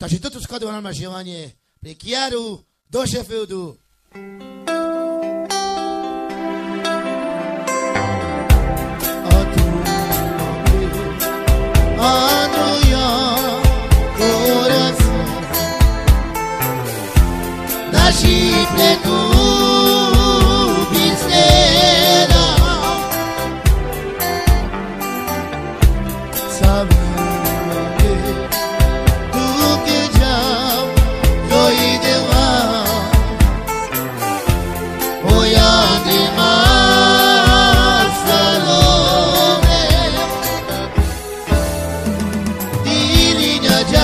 Takže toto skladované má želanie pre Kiaru do Sheffieldu. Coração, nasci.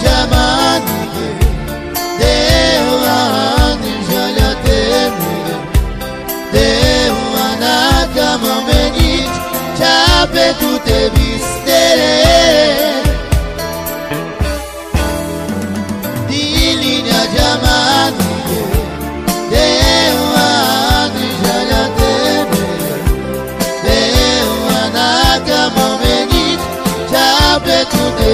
Dilinya jamani Dewa anjala teme Dewa nakama menit Chape tu te vistere Dilinya jamani Dewa anjala teme Dewa nakama menit Chape tu te